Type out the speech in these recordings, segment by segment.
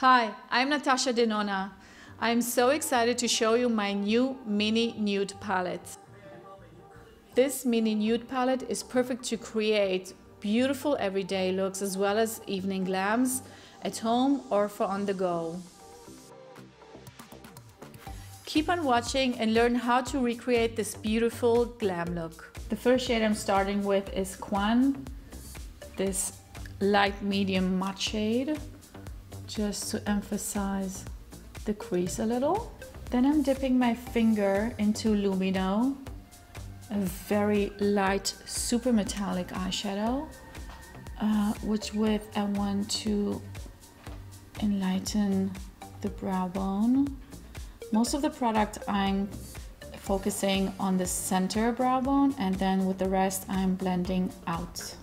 Hi, I'm Natasha Denona. I'm so excited to show you my new mini nude palette. This mini nude palette is perfect to create beautiful everyday looks as well as evening glams at home or for on the go. Keep on watching and learn how to recreate this beautiful glam look. The first shade I'm starting with is Quion, this light medium matte shade just to emphasize the crease a little. Then I'm dipping my finger into Lumino, a very light, super metallic eyeshadow, uh, which with I want to enlighten the brow bone. Most of the product I'm focusing on the center brow bone and then with the rest I'm blending out.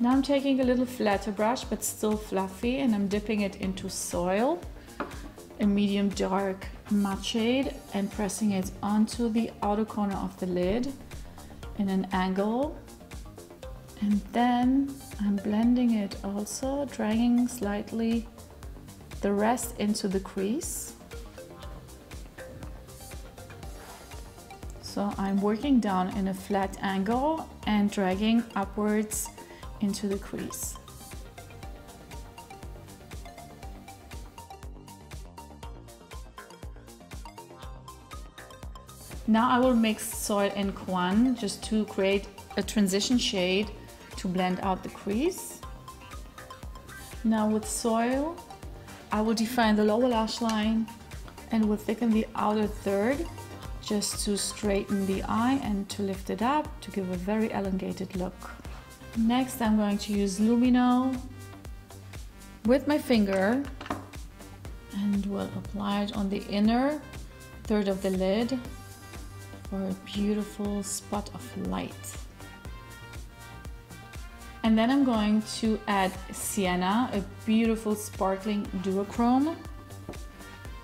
Now I'm taking a little flatter brush, but still fluffy, and I'm dipping it into soil, a medium dark matte shade, and pressing it onto the outer corner of the lid in an angle. And then I'm blending it also, dragging slightly the rest into the crease. So I'm working down in a flat angle and dragging upwards into the crease. Now I will mix soil and Quion just to create a transition shade to blend out the crease. Now with soil, I will define the lower lash line and will thicken the outer third just to straighten the eye and to lift it up to give a very elongated look. Next, I'm going to use Lumino with my finger and we'll apply it on the inner third of the lid for a beautiful spot of light. And then I'm going to add Sienna, a beautiful sparkling duochrome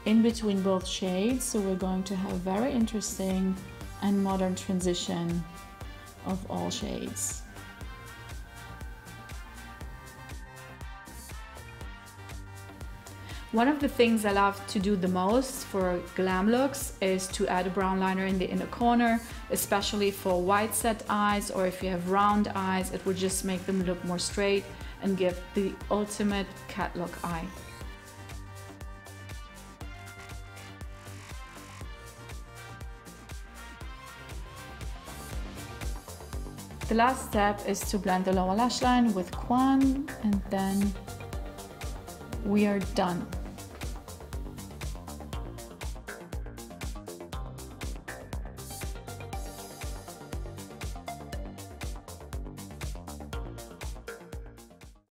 in between both shades. So we're going to have a very interesting and modern transition of all shades. One of the things I love to do the most for glam looks is to add a brown liner in the inner corner, especially for wide set eyes or if you have round eyes, it will just make them look more straight and give the ultimate cat look eye. The last step is to blend the lower lash line with Quion and then we are done.